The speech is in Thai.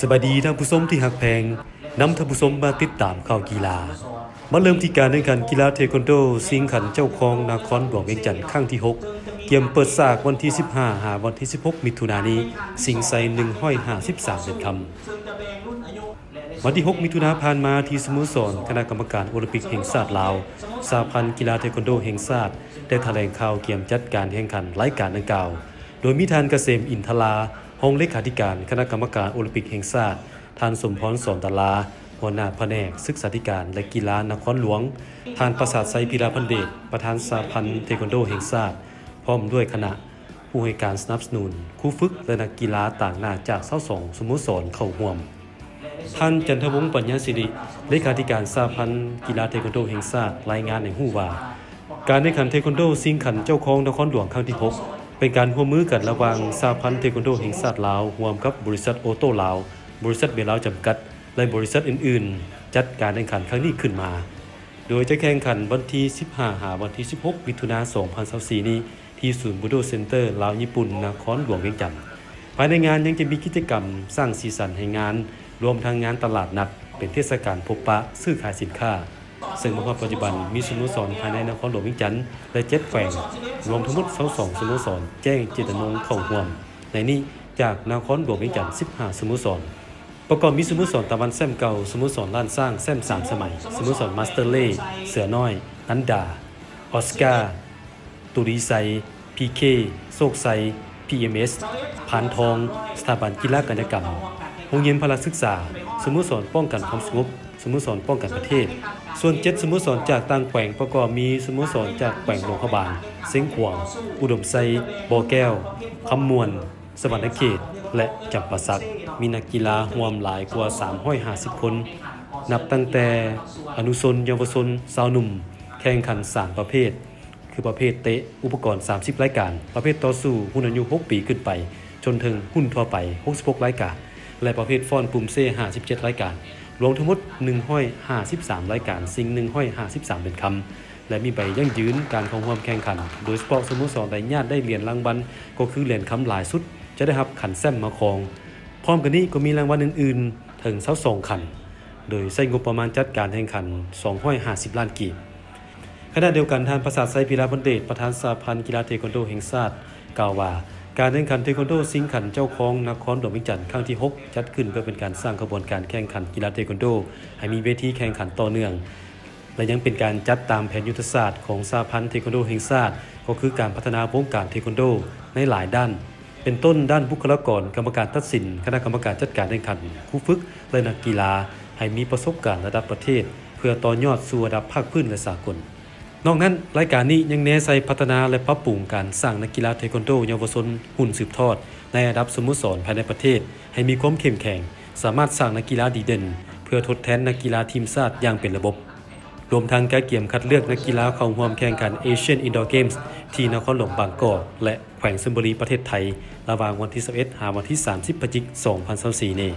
สบายดีท่านผู้ชมที่หักแพงนำท่านผู้ชมมาติดตามข่าวกีฬา มาเริ่มที่การแข่งขันกีฬาเทควันโดสิงขันเจ้าของนครหลวงเวียงจันทร์ครั้งที่ 6 เกมเปิดสากวันที่ 15 หาวันที่ 16 มิถุนายนนี้ สิงไซ153เดือนคำวันที่ 6 มิถุนายนผ่านมาที่สโมสรคณะกรรมการโอลิมปิกแห่งชาติลาวสาพันธ์กีฬาเทควันโดแห่งชาติได้แถลงข่าวเกมจัดการแข่งขันรายการดังกล่าว โดยมีทานเกษมอินทลา ห้องเลขาธิการคณะกรรมการโอลิมปิกแห่งชาติท่านสมพรสอนตลาหัวหน้าแผนกศึกษาธิการและกีฬานครหลวง ท่านประสาทไซพิลาพันเดชประธานสาพันธ์เทควันโดแห่งชาติพร้อมด้วยคณะผู้ให้การสนับสนุนครูฝึกและนักกีฬาต่างหน้าจากเศร้าสองสโมสรเข้าร่วม ท่านจันทวงศ์ปัญญาสิริเลขาธิการสาพันธ์กีฬาเทควันโดแห่งชาติรายงานในหู้ว่า การแข่งขันเทควันโดซิงขันเจ้าของนครหลวงครั้งที่6 เป็นการร่วมมือกันระหว่างสาพันธ์เทควันโดแห่งชาติลาวร่วมกับบริษัทโอโต้ลาว บริษัทเบลาวจำกัด และบริษัทอื่น ๆ จัดการแข่งขันครั้งนี้ขึ้นมา โดยจะแข่งขันวันที่ 15 หาวันที่ 16 มิถุนายน 2024 นี้ ที่ศูนย์บูโดเซ็นเตอร์ลาวญี่ปุ่นนครหลวงเวียงจันทร์ภายในงานยังจะมีกิจกรรมสร้างสีสันให้งาน รวมทั้งงานตลาดนัด เป็นเทศกาลพบปะซื้อขายสินค้า ซึ่งในปัจจุบันมีสโมสรภายในนครหลวงวียงจันทร์และเจ็ดแขวงรวมทั้งหมด22สโมสรแจ้งเจตนงเข้าร่วม ในนี้จากนครหลวงวียงจันทร์15สโมสรประกอบมีสโมสรตะวันแซมเก่าสโมสรล้านสร้างแซมสามสมัยสโมสรมาสเตอร์เล่เสือน้อย นันดา ออสการ์ตุรีไซพีเคโซกไซ PMS พานทอง สถาบันกีฬากายกรรมโรงเรียนพลศึกษา สโมสรป้องกันความสงบ สโมสรป้องกันประเทศ ส่วนเจ็ดสโมสรจากต่างแขวงประกอบมีสโมสรจากแขวงหลวงพระบางเส้งขวาง อุดมไซบ่อแก้วคำมวนสวรรณเขต และจำปาสัก มีนักกีฬาร่วมหลายกว่า 350 คน นับตั้งแต่อนุชนเยาวชนสาวหนุ่ม แข่งขัน 3 ประเภท คือประเภทเตะอุปกรณ์ 30 รายการ ประเภทต่อสู้หุ่นอายุ 6 ปีขึ้นไป จนถึงหุ้นทั่วไป 66 รายการ และประเภทฟ้อนปุ่มเซ่57 รายการ รวมทั้งหมด153 รายการสิ่ง153 เป็นคำ และมีใบยั่งยืนการเข้าร่วมแข่งขัน โดยเฉพาะสโมสรใดญาติได้เหรียญรางวัลก็คือเหรียญคำหลายสุด จะได้รับขันแซมมาครอง พร้อมกันนี้ก็มีรางวัลอื่นๆ ถึง22ขัน โดยใช้งบประมาณจัดการแข่งขัน250 ล้านกีบขณะเดียวกันท่านประสาทไซพิลาพันเดชประธานสาพันธ์กีฬาเทควันโดแห่งชาติกล่าวว่า การแข่งขันเทควันโดสิงขันเจ้าของนครหลวงวิจันทร์ครั้งที่ 6 จัดขึ้นเพื่อเป็นการสร้างกระบวนการแข่งขันกีฬาเทควันโด ให้มีเวทีแข่งขันต่อเนื่อง และยังเป็นการจัดตามแผนยุทธศาสตร์ของสาพันธ์เทควันโดแห่งชาติก็คือการพัฒนาวงการเทควันโดในหลายด้าน เป็นต้นด้านบุคลากรกรรมการตัดสิน คณะกรรมการจัดการแข่งขันครูฝึกและนักกีฬาให้มีประสบการณ์ระดับประเทศ เพื่อต่อยอดสู่ระดับภาคพื้นและสากล นอกนั้นรายการนี้ยังเน้นใส่พัฒนาและปรับปรุงการสร้างนักกีฬาเทควันโดเยาวชนหุ่นสืบทอด ในระดับสโมสรภายในประเทศ ให้มีความเข้มแข็ง สามารถสร้างนักกีฬาดีเด่น เพื่อทดแทนนักกีฬาทีมชาติอย่างเป็นระบบ รวมทั้งการเกี่ยมคัดเลือกนักกีฬาเข้าร่วมแข่งขันเอเชียนอินดอร์เกมส์ที่นครหลวงบางกอกและแขวงสมบุรีประเทศไทย ระหว่างวันที่ 11หาวันที่ 30พฤศจิกายน2024นี้